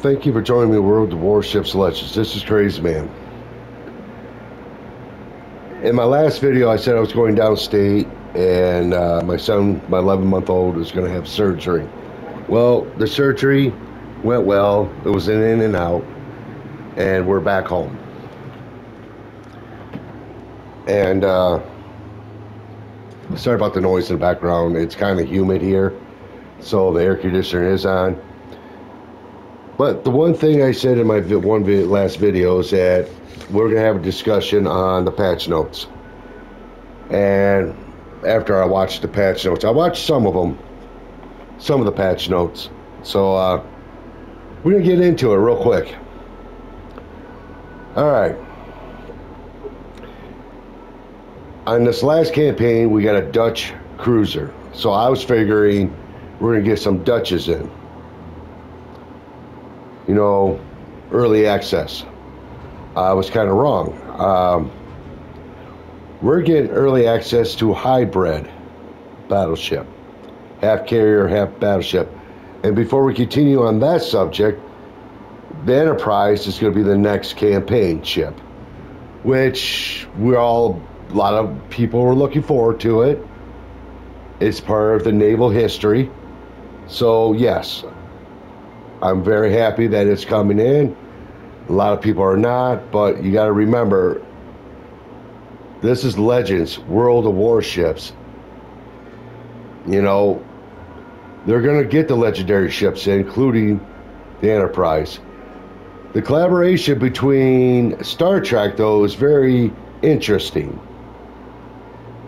thank you for joining me, World of Warships Legends. This is Krazy Man. In my last video, I said I was going downstate, and uh, my son, my 11 month old, is going to have surgery. Well, the surgery went well. It was an in and out, and we're back home. And uh, sorry about the noise in the background. It's kind of humid here, so the air conditioner is on. But the one thing I said in my one last video is that we're going to have a discussion on the patch notes. And after I watched the patch notes, I watched some of them, some of the patch notes. So uh, we're going to get into it real quick. All right. On this last campaign, we got a Dutch cruiser. So I was figuring we're going to get some Dutches in you know, early access. I was kind of wrong. Um, we're getting early access to hybrid battleship, half carrier, half battleship. And before we continue on that subject, the Enterprise is going to be the next campaign ship, which we're all, a lot of people are looking forward to it. It's part of the naval history. So, yes, I'm very happy that it's coming in. A lot of people are not, but you got to remember this is Legends, World of Warships. You know, they're going to get the legendary ships, including the Enterprise. The collaboration between Star Trek, though, is very interesting.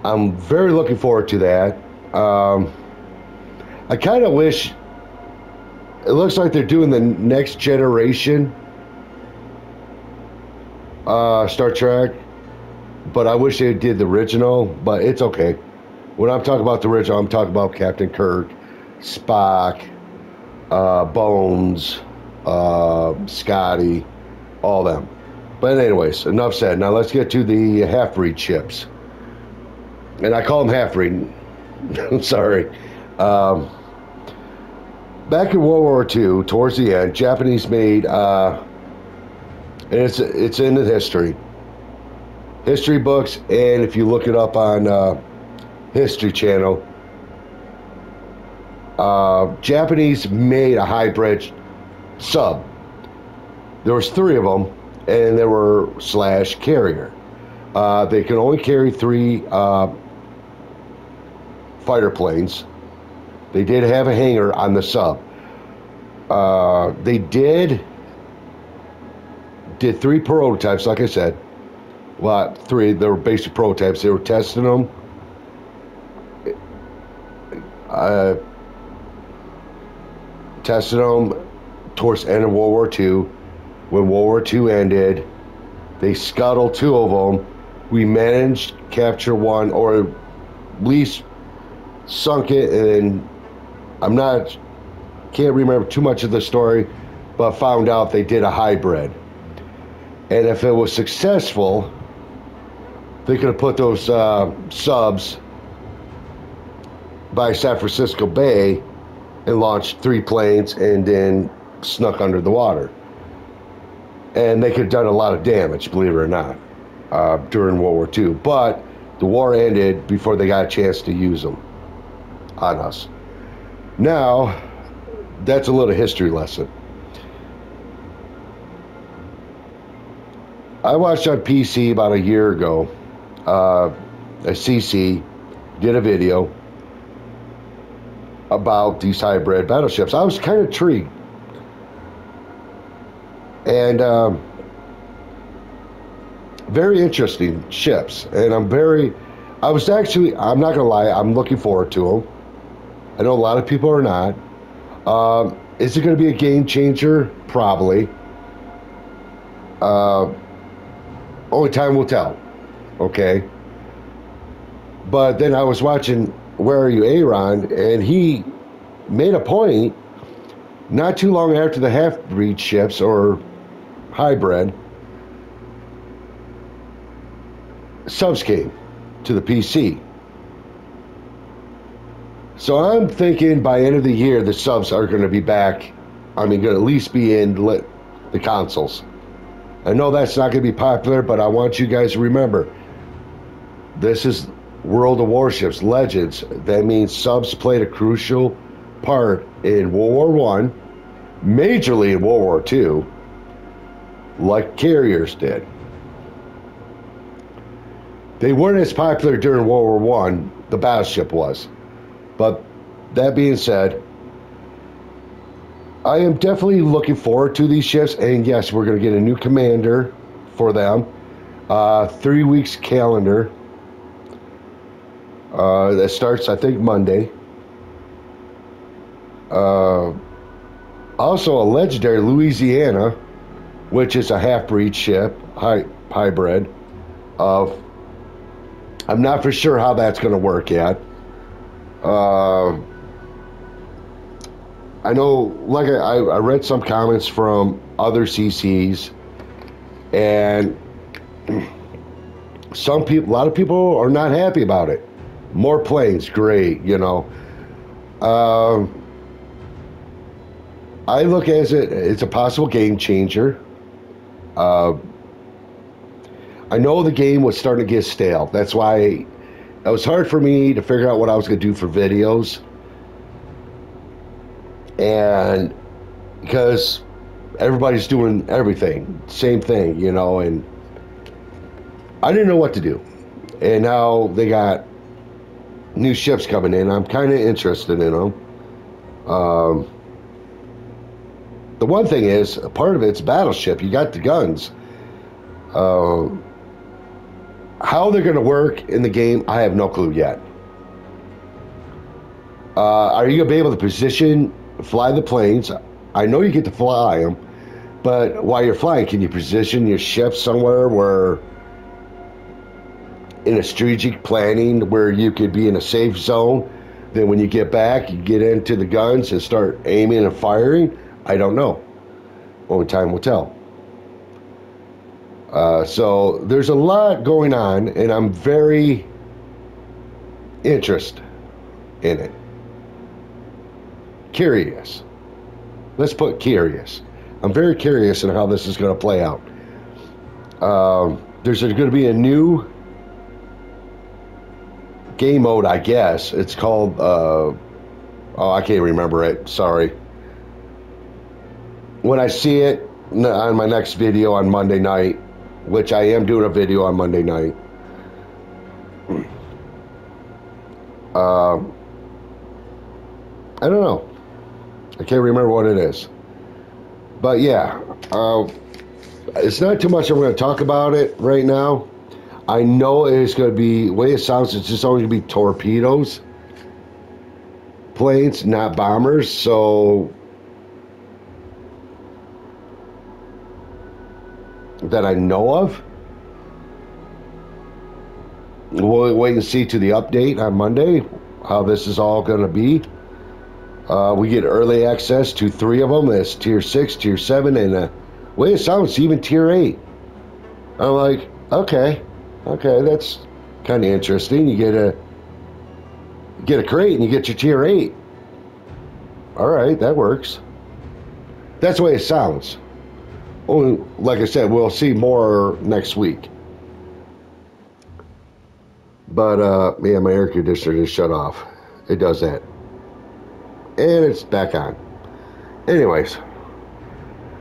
I'm very looking forward to that. Um, I kind of wish it looks like they're doing the next generation uh, Star Trek, but I wish they did the original. But it's okay. When I'm talking about the original, I'm talking about Captain Kirk, Spock, uh, Bones, uh, Scotty, all them. But anyways, enough said. Now let's get to the half breed ships, and I call them half breed. I'm sorry. Um, back in World War II, towards the end, Japanese made, uh, and it's it's in the history, history books, and if you look it up on uh, History Channel, uh, Japanese made a hybrid sub. There was three of them, and they were slash carrier. Uh, they can only carry three uh, fighter planes they did have a hangar on the sub. Uh, they did did three prototypes, like I said. Well, three. They were basic prototypes. They were testing them. Uh, tested them towards the end of World War II. When World War II ended, they scuttled two of them. We managed to capture one, or at least sunk it and I'm not, can't remember too much of the story, but found out they did a hybrid. And if it was successful, they could have put those uh, subs by San Francisco Bay and launched three planes and then snuck under the water. And they could have done a lot of damage, believe it or not, uh, during World War II. But the war ended before they got a chance to use them on us. Now, that's a little history lesson. I watched on PC about a year ago. Uh, a CC did a video about these hybrid battleships. I was kind of intrigued. And um, very interesting ships. And I'm very, I was actually, I'm not going to lie, I'm looking forward to them. I know a lot of people are not. Um, is it going to be a game changer? Probably. Uh, only time will tell. Okay. But then I was watching Where Are You, Aaron, and he made a point not too long after the half breed ships or hybrid subs came to the PC. So I'm thinking by end of the year the subs are going to be back I mean, going to at least be in the consoles. I know that's not going to be popular, but I want you guys to remember this is World of Warships Legends. That means subs played a crucial part in World War One, majorly in World War Two, like carriers did. They weren't as popular during World War One. The battleship was, but that being said, I am definitely looking forward to these ships. And yes, we're going to get a new commander for them. Uh, three weeks calendar. Uh, that starts, I think, Monday. Uh, also, a legendary Louisiana, which is a half breed ship, high, hybrid. Of, I'm not for sure how that's going to work yet. Uh, I know, like I, I read some comments from other CCs, and some people, a lot of people are not happy about it. More planes, great, you know. Um, I look as it, it's a possible game changer. Uh, I know the game was starting to get stale. That's why it was hard for me to figure out what I was going to do for videos and because everybody's doing everything, same thing, you know, and I didn't know what to do. And now they got new ships coming in. I'm kind of interested in them. Um, the one thing is, part of it's battleship. You got the guns. Uh, how they're going to work in the game, I have no clue yet. Uh, are you going to be able to position fly the planes. I know you get to fly them, but while you're flying, can you position your ship somewhere where, in a strategic planning, where you could be in a safe zone? Then when you get back, you get into the guns and start aiming and firing. I don't know. Only time will tell. Uh, so there's a lot going on, and I'm very interested in it curious. Let's put curious. I'm very curious in how this is going to play out. Um, there's going to be a new game mode, I guess. It's called, uh, oh, I can't remember it. Sorry. When I see it on my next video on Monday night, which I am doing a video on Monday night. Uh, I don't know. I can't remember what it is. But yeah, uh, it's not too much I'm going to talk about it right now. I know it's going to be, way it sounds, it's just only going to be torpedoes, planes, not bombers. So that I know of. We'll wait and see to the update on Monday how this is all going to be. Uh, we get early access to three of them. That's tier six, tier seven, and uh, way it sounds, even tier eight. I'm like, okay, okay, that's kind of interesting. You get a you get a crate and you get your tier eight. All right, that works. That's the way it sounds. Only, like I said, we'll see more next week. But uh, yeah, my air conditioner just shut off. It does that and it's back on. Anyways,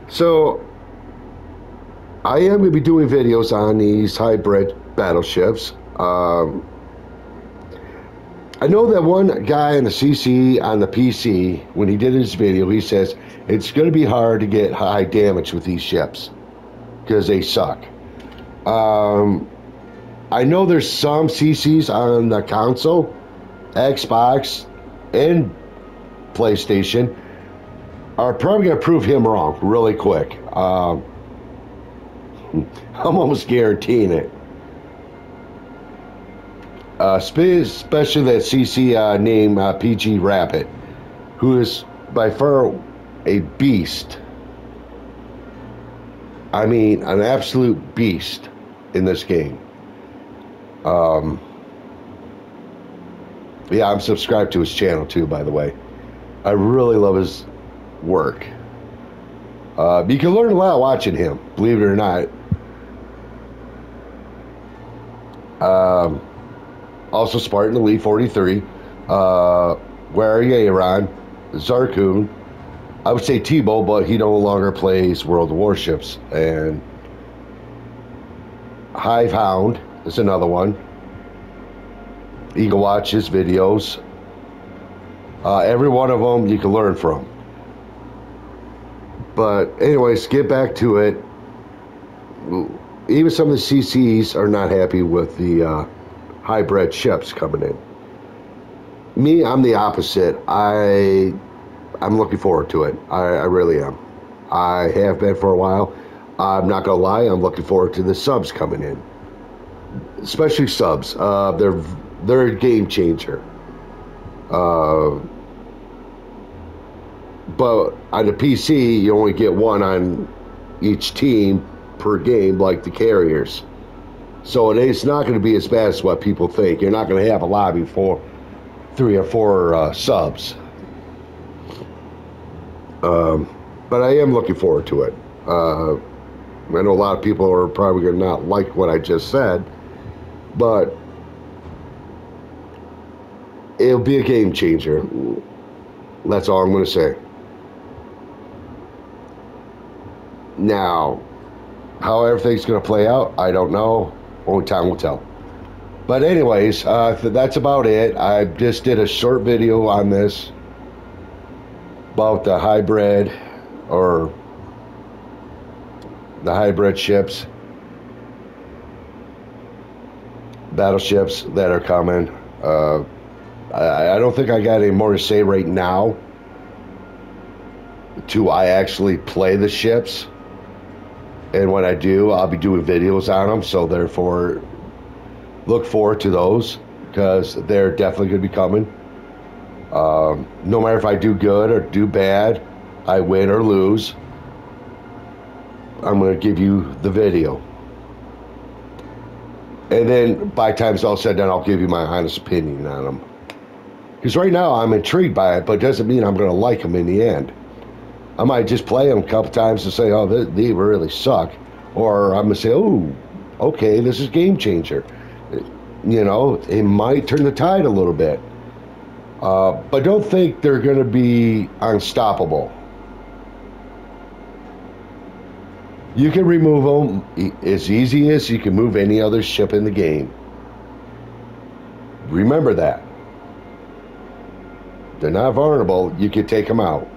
so I am going to be doing videos on these hybrid battleships. Um, I know that one guy in the CC on the PC, when he did his video, he says it's going to be hard to get high damage with these ships because they suck. Um, I know there's some CCs on the console, Xbox, and PlayStation are probably going to prove him wrong really quick. Um, I'm almost guaranteeing it. Uh, especially that CC uh, name uh, PG Rabbit, who is by far a beast. I mean, an absolute beast in this game. Um, yeah, I'm subscribed to his channel too, by the way. I really love his work. Uh, you can learn a lot watching him, believe it or not. Um, also, Spartan Elite 43. Uh, you, Aaron? Zarkun. I would say Tebow, but he no longer plays World Warships. And Hive Hound is another one. Eagle watches videos. Uh, every one of them you can learn from. But anyways, get back to it. Even some of the CCs are not happy with the uh, hybrid ships coming in. Me, I'm the opposite. I I'm looking forward to it. I, I really am. I have been for a while. I'm not gonna lie. I'm looking forward to the subs coming in, especially subs. Uh, they're they're a game changer. Uh, but on the PC, you only get one on each team per game, like the carriers. So it's not going to be as bad as what people think. You're not going to have a lobby for three or four uh, subs. Um, but I am looking forward to it. Uh, I know a lot of people are probably going to not like what I just said, but it'll be a game changer. That's all I'm going to say. Now, how everything's going to play out, I don't know. Only time will tell. But anyways, uh, that's about it. I just did a short video on this about the hybrid or the hybrid ships, battleships that are coming. Uh, I, I don't think I got any more to say right now. To I actually play the ships, and when I do, I'll be doing videos on them. So therefore, look forward to those because they're definitely going to be coming. Um, no matter if I do good or do bad, I win or lose, I'm going to give you the video. And then by time it's all said and done, I'll give you my honest opinion on them. Because right now I'm intrigued by it, but it doesn't mean I'm going to like them in the end. I might just play them a couple times to say, oh, they, they really suck. Or I'm going to say, oh, okay, this is game changer. You know, it might turn the tide a little bit. Uh, but don't think they're going to be unstoppable. You can remove them as easy as you can move any other ship in the game. Remember that. They're not vulnerable. You can take them out.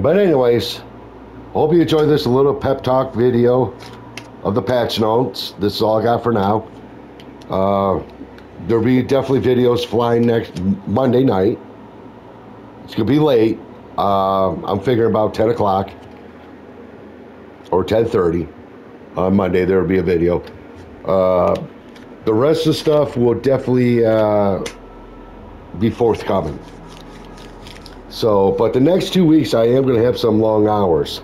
But anyways, hope you enjoyed this little pep talk video of the patch notes. This is all I got for now. Uh, there'll be definitely videos flying next Monday night. It's gonna be late. Uh, I'm figuring about 10 o'clock or 10:30 on Monday. There will be a video. Uh, the rest of the stuff will definitely uh, be forthcoming. So, but the next two weeks, I am going to have some long hours.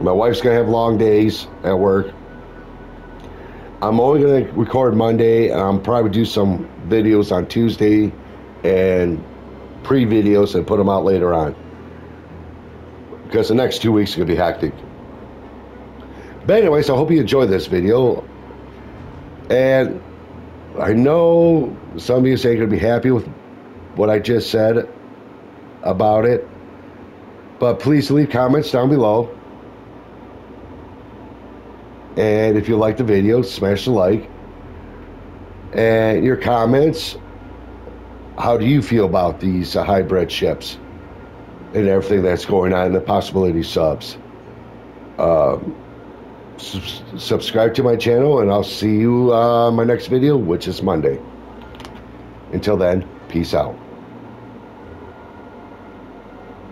My wife's going to have long days at work. I'm only going to record Monday, I'm probably do some videos on Tuesday and pre videos and put them out later on. Because the next two weeks are going to be hectic. But, anyways, I hope you enjoy this video. And I know some of you say you're going to be happy with what I just said about it. But please leave comments down below. And if you like the video, smash the like. And your comments, how do you feel about these uh, hybrid ships and everything that's going on, the possibility subs? Um, subscribe to my channel, and I'll see you uh, my next video, which is Monday. Until then, peace out.